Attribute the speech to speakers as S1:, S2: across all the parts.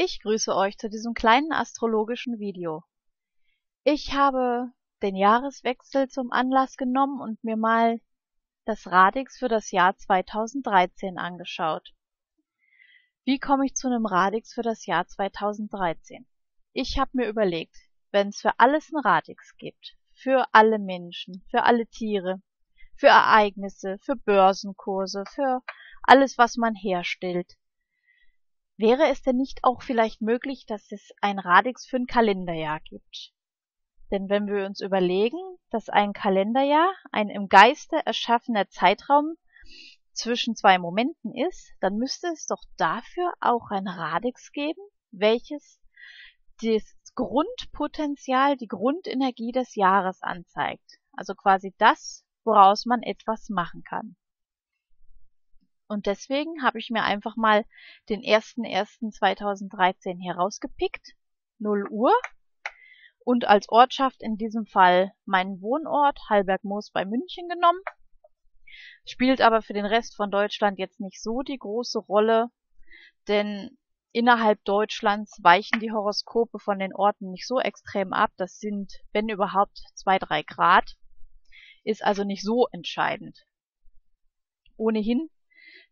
S1: Ich grüße euch zu diesem kleinen astrologischen Video. Ich habe den Jahreswechsel zum Anlass genommen und mir mal das Radix für das Jahr 2013 angeschaut. Wie komme ich zu einem Radix für das Jahr 2013? Ich habe mir überlegt, wenn es für alles ein Radix gibt, für alle Menschen, für alle Tiere, für Ereignisse, für Börsenkurse, für alles, was man herstellt, Wäre es denn nicht auch vielleicht möglich, dass es ein Radix für ein Kalenderjahr gibt? Denn wenn wir uns überlegen, dass ein Kalenderjahr ein im Geiste erschaffener Zeitraum zwischen zwei Momenten ist, dann müsste es doch dafür auch ein Radix geben, welches das Grundpotenzial, die Grundenergie des Jahres anzeigt. Also quasi das, woraus man etwas machen kann. Und deswegen habe ich mir einfach mal den 01.01.2013 herausgepickt, 0 Uhr, und als Ortschaft in diesem Fall meinen Wohnort Hallberg-Moos bei München genommen. Spielt aber für den Rest von Deutschland jetzt nicht so die große Rolle, denn innerhalb Deutschlands weichen die Horoskope von den Orten nicht so extrem ab. Das sind, wenn überhaupt, zwei, drei Grad. Ist also nicht so entscheidend. Ohnehin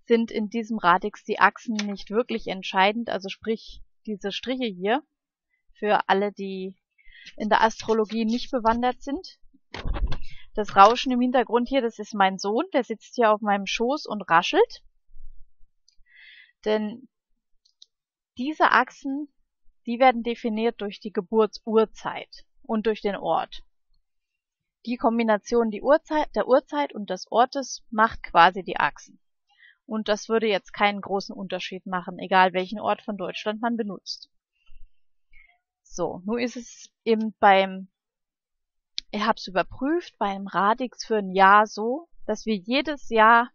S1: sind in diesem Radix die Achsen nicht wirklich entscheidend, also sprich diese Striche hier, für alle, die in der Astrologie nicht bewandert sind. Das Rauschen im Hintergrund hier, das ist mein Sohn, der sitzt hier auf meinem Schoß und raschelt. Denn diese Achsen, die werden definiert durch die Geburtsurzeit und durch den Ort. Die Kombination der Uhrzeit und des Ortes macht quasi die Achsen. Und das würde jetzt keinen großen Unterschied machen, egal welchen Ort von Deutschland man benutzt. So, nun ist es eben beim, ich habe es überprüft, beim Radix für ein Jahr so, dass wir jedes Jahr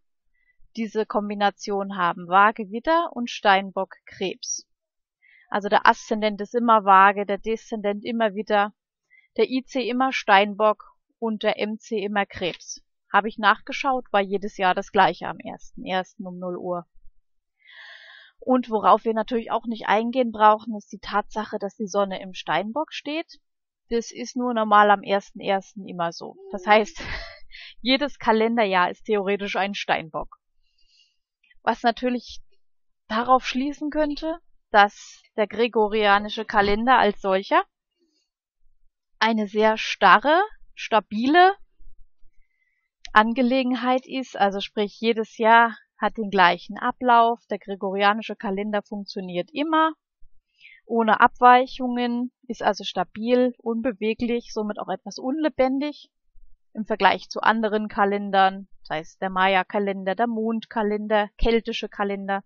S1: diese Kombination haben, Waage Widder und Steinbock Krebs. Also der Aszendent ist immer Waage, der Deszendent immer Widder, der IC immer Steinbock und der MC immer Krebs. Habe ich nachgeschaut, war jedes Jahr das gleiche am 1.1. um 0 Uhr. Und worauf wir natürlich auch nicht eingehen brauchen, ist die Tatsache, dass die Sonne im Steinbock steht. Das ist nur normal am 1.1. immer so. Das heißt, jedes Kalenderjahr ist theoretisch ein Steinbock. Was natürlich darauf schließen könnte, dass der gregorianische Kalender als solcher eine sehr starre, stabile Angelegenheit ist, also sprich jedes Jahr hat den gleichen Ablauf, der gregorianische Kalender funktioniert immer, ohne Abweichungen, ist also stabil, unbeweglich, somit auch etwas unlebendig im Vergleich zu anderen Kalendern, sei es der Maya-Kalender, der Mondkalender, keltische Kalender.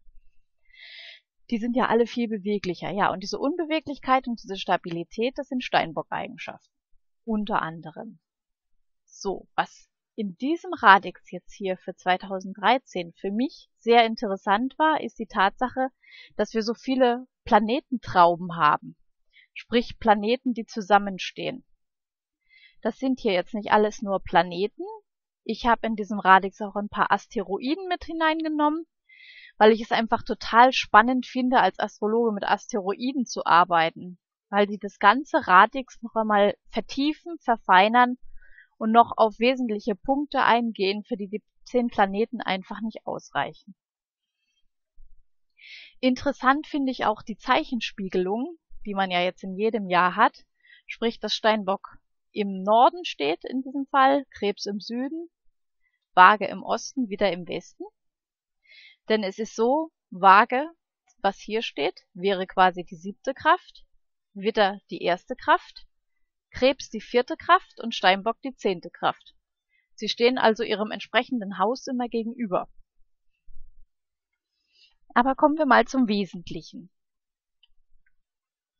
S1: Die sind ja alle viel beweglicher, ja, und diese Unbeweglichkeit und diese Stabilität, das sind Steinbock-Eigenschaften. Unter anderem. So, was in diesem Radix jetzt hier für 2013 für mich sehr interessant war, ist die Tatsache, dass wir so viele Planetentrauben haben. Sprich Planeten, die zusammenstehen. Das sind hier jetzt nicht alles nur Planeten. Ich habe in diesem Radix auch ein paar Asteroiden mit hineingenommen, weil ich es einfach total spannend finde, als Astrologe mit Asteroiden zu arbeiten, weil die das ganze Radix noch einmal vertiefen, verfeinern und noch auf wesentliche Punkte eingehen, für die die zehn Planeten einfach nicht ausreichen. Interessant finde ich auch die Zeichenspiegelung, die man ja jetzt in jedem Jahr hat, sprich dass Steinbock im Norden steht in diesem Fall, Krebs im Süden, Waage im Osten, wieder im Westen. Denn es ist so, Waage, was hier steht, wäre quasi die siebte Kraft, Widder die erste Kraft, Krebs die vierte Kraft und Steinbock die zehnte Kraft. Sie stehen also ihrem entsprechenden Haus immer gegenüber. Aber kommen wir mal zum Wesentlichen.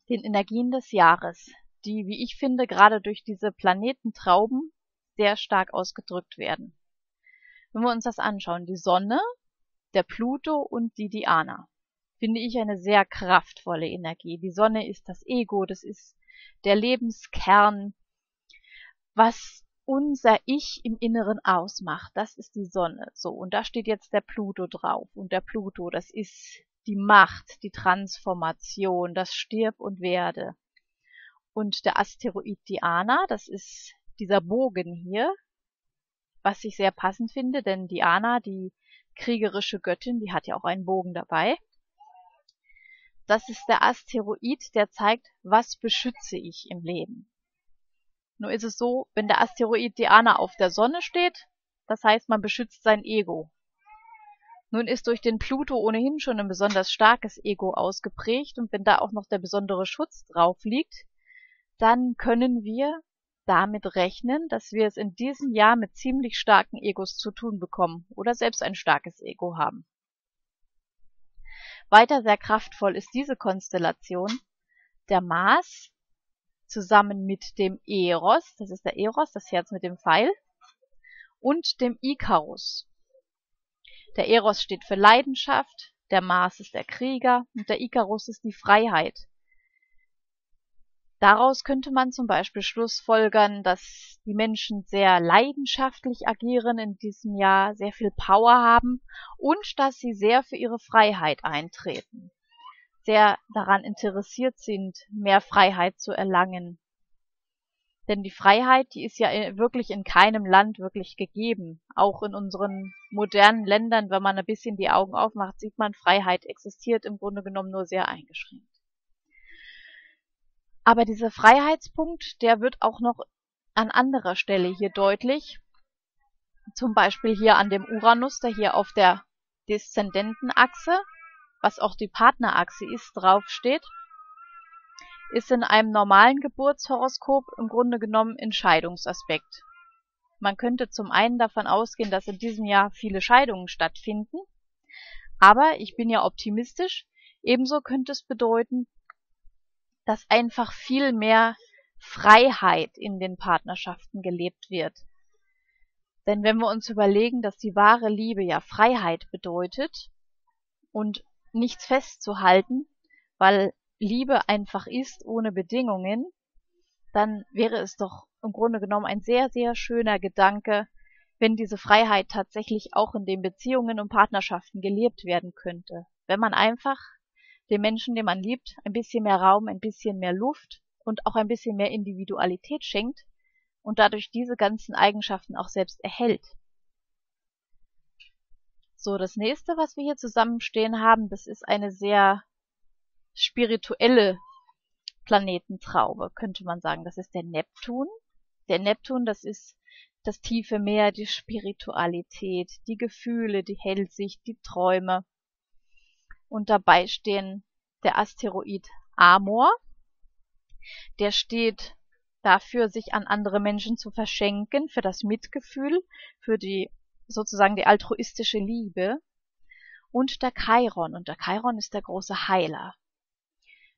S1: Den Energien des Jahres, die, wie ich finde, gerade durch diese Planetentrauben sehr stark ausgedrückt werden. Wenn wir uns das anschauen, die Sonne, der Pluto und die Diana, finde ich eine sehr kraftvolle Energie. Die Sonne ist das Ego, das ist der Lebenskern, was unser Ich im Inneren ausmacht. Das ist die Sonne. So, und da steht jetzt der Pluto drauf. Und der Pluto, das ist die Macht, die Transformation, das Stirb und Werde. Und der Asteroid Diana, das ist dieser Bogen hier, was ich sehr passend finde, denn Diana, die kriegerische Göttin, die hat ja auch einen Bogen dabei. Das ist der Asteroid, der zeigt, was beschütze ich im Leben. Nur ist es so, wenn der Asteroid Diana auf der Sonne steht, das heißt, man beschützt sein Ego. Nun ist durch den Pluto ohnehin schon ein besonders starkes Ego ausgeprägt und wenn da auch noch der besondere Schutz drauf liegt, dann können wir damit rechnen, dass wir es in diesem Jahr mit ziemlich starken Egos zu tun bekommen oder selbst ein starkes Ego haben. Weiter sehr kraftvoll ist diese Konstellation der Mars zusammen mit dem Eros, das ist der Eros, das Herz mit dem Pfeil, und dem Ikarus. Der Eros steht für Leidenschaft, der Mars ist der Krieger und der Ikarus ist die Freiheit. Daraus könnte man zum Beispiel schlussfolgern, dass die Menschen sehr leidenschaftlich agieren in diesem Jahr, sehr viel Power haben und dass sie sehr für ihre Freiheit eintreten, sehr daran interessiert sind, mehr Freiheit zu erlangen. Denn die Freiheit, die ist ja wirklich in keinem Land wirklich gegeben. Auch in unseren modernen Ländern, wenn man ein bisschen die Augen aufmacht, sieht man, Freiheit existiert im Grunde genommen nur sehr eingeschränkt. Aber dieser Freiheitspunkt, der wird auch noch an anderer Stelle hier deutlich. Zum Beispiel hier an dem Uranus, der hier auf der Deszendentenachse, was auch die Partnerachse ist, draufsteht, ist in einem normalen Geburtshoroskop im Grunde genommen Entscheidungsaspekt. Man könnte zum einen davon ausgehen, dass in diesem Jahr viele Scheidungen stattfinden, aber ich bin ja optimistisch, ebenso könnte es bedeuten, dass einfach viel mehr Freiheit in den Partnerschaften gelebt wird. Denn wenn wir uns überlegen, dass die wahre Liebe ja Freiheit bedeutet und nichts festzuhalten, weil Liebe einfach ist ohne Bedingungen, dann wäre es doch im Grunde genommen ein sehr, sehr schöner Gedanke, wenn diese Freiheit tatsächlich auch in den Beziehungen und Partnerschaften gelebt werden könnte. Wenn man einfach dem Menschen, den man liebt, ein bisschen mehr Raum, ein bisschen mehr Luft und auch ein bisschen mehr Individualität schenkt und dadurch diese ganzen Eigenschaften auch selbst erhält. So, das nächste, was wir hier zusammenstehen haben, das ist eine sehr spirituelle Planetentraube, könnte man sagen. Das ist der Neptun. Der Neptun, das ist das tiefe Meer, die Spiritualität, die Gefühle, die Hellsicht, die Träume und dabei stehen der Asteroid Amor. Der steht dafür, sich an andere Menschen zu verschenken, für das Mitgefühl, für die sozusagen die altruistische Liebe. Und der Chiron. Und der Chiron ist der große Heiler.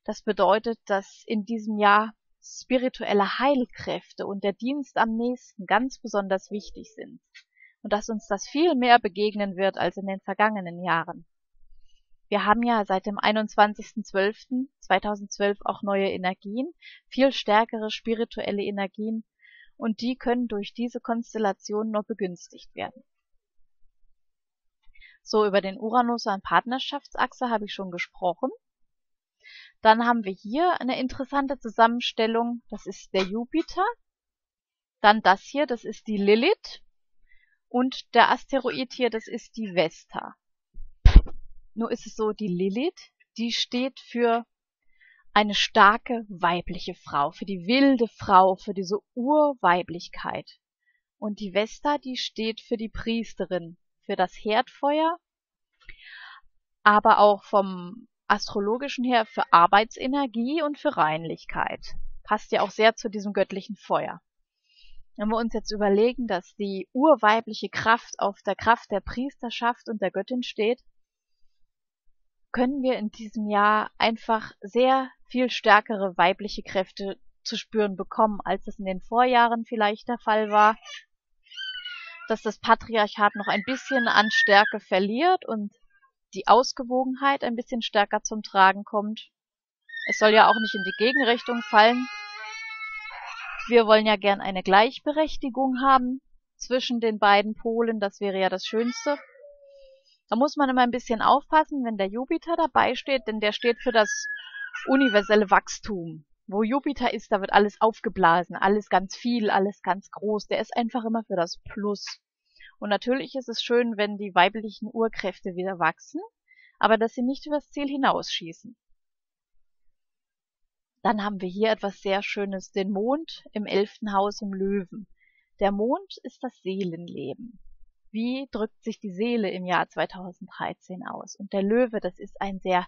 S1: Das bedeutet, dass in diesem Jahr spirituelle Heilkräfte und der Dienst am nächsten ganz besonders wichtig sind. Und dass uns das viel mehr begegnen wird als in den vergangenen Jahren. Wir haben ja seit dem 21.12.2012 auch neue Energien, viel stärkere spirituelle Energien und die können durch diese Konstellation nur begünstigt werden. So, über den Uranus an Partnerschaftsachse habe ich schon gesprochen. Dann haben wir hier eine interessante Zusammenstellung, das ist der Jupiter. Dann das hier, das ist die Lilith. Und der Asteroid hier, das ist die Vesta. Nur ist es so, die Lilith, die steht für eine starke weibliche Frau, für die wilde Frau, für diese Urweiblichkeit. Und die Vesta, die steht für die Priesterin, für das Herdfeuer, aber auch vom astrologischen her für Arbeitsenergie und für Reinlichkeit. Passt ja auch sehr zu diesem göttlichen Feuer. Wenn wir uns jetzt überlegen, dass die urweibliche Kraft auf der Kraft der Priesterschaft und der Göttin steht, können wir in diesem Jahr einfach sehr viel stärkere weibliche Kräfte zu spüren bekommen, als es in den Vorjahren vielleicht der Fall war, dass das Patriarchat noch ein bisschen an Stärke verliert und die Ausgewogenheit ein bisschen stärker zum Tragen kommt. Es soll ja auch nicht in die Gegenrichtung fallen. Wir wollen ja gern eine Gleichberechtigung haben zwischen den beiden Polen, das wäre ja das Schönste. Da muss man immer ein bisschen aufpassen, wenn der Jupiter dabei steht, denn der steht für das universelle Wachstum. Wo Jupiter ist, da wird alles aufgeblasen, alles ganz viel, alles ganz groß. Der ist einfach immer für das Plus. Und natürlich ist es schön, wenn die weiblichen Urkräfte wieder wachsen, aber dass sie nicht übers Ziel hinausschießen. Dann haben wir hier etwas sehr Schönes, den Mond im elften Haus im Löwen. Der Mond ist das Seelenleben. Wie drückt sich die Seele im Jahr 2013 aus? Und der Löwe, das ist ein sehr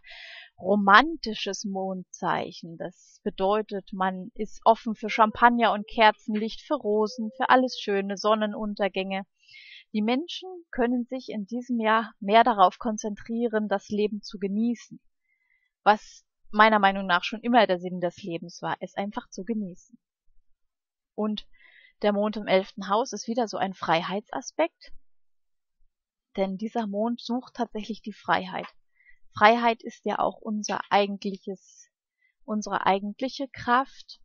S1: romantisches Mondzeichen. Das bedeutet, man ist offen für Champagner und Kerzenlicht, für Rosen, für alles Schöne, Sonnenuntergänge. Die Menschen können sich in diesem Jahr mehr darauf konzentrieren, das Leben zu genießen. Was meiner Meinung nach schon immer der Sinn des Lebens war, es einfach zu genießen. Und der Mond im elften Haus ist wieder so ein Freiheitsaspekt, denn dieser Mond sucht tatsächlich die Freiheit. Freiheit ist ja auch unser eigentliches, unsere eigentliche Kraft,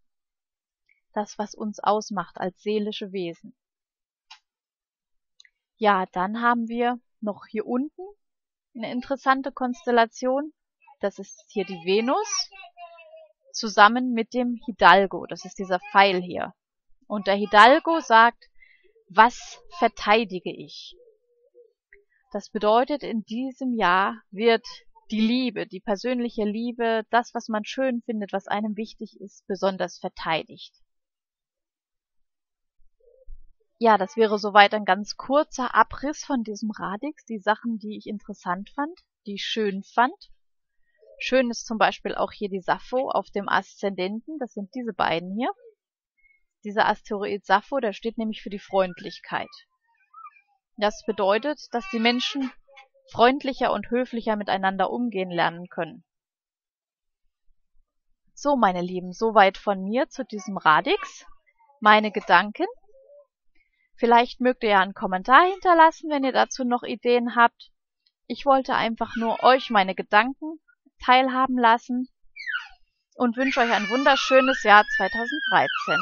S1: das, was uns ausmacht als seelische Wesen. Ja, dann haben wir noch hier unten eine interessante Konstellation. Das ist hier die Venus zusammen mit dem Hidalgo. Das ist dieser Pfeil hier. Und der Hidalgo sagt, was verteidige ich? Das bedeutet, in diesem Jahr wird die Liebe, die persönliche Liebe, das, was man schön findet, was einem wichtig ist, besonders verteidigt. Ja, das wäre soweit ein ganz kurzer Abriss von diesem Radix, die Sachen, die ich interessant fand, die ich schön fand. Schön ist zum Beispiel auch hier die Sappho auf dem Aszendenten, das sind diese beiden hier. Dieser Asteroid Sappho, der steht nämlich für die Freundlichkeit. Das bedeutet, dass die Menschen freundlicher und höflicher miteinander umgehen lernen können. So, meine Lieben, soweit von mir zu diesem Radix. Meine Gedanken. Vielleicht mögt ihr ja einen Kommentar hinterlassen, wenn ihr dazu noch Ideen habt. Ich wollte einfach nur euch meine Gedanken teilhaben lassen und wünsche euch ein wunderschönes Jahr 2013.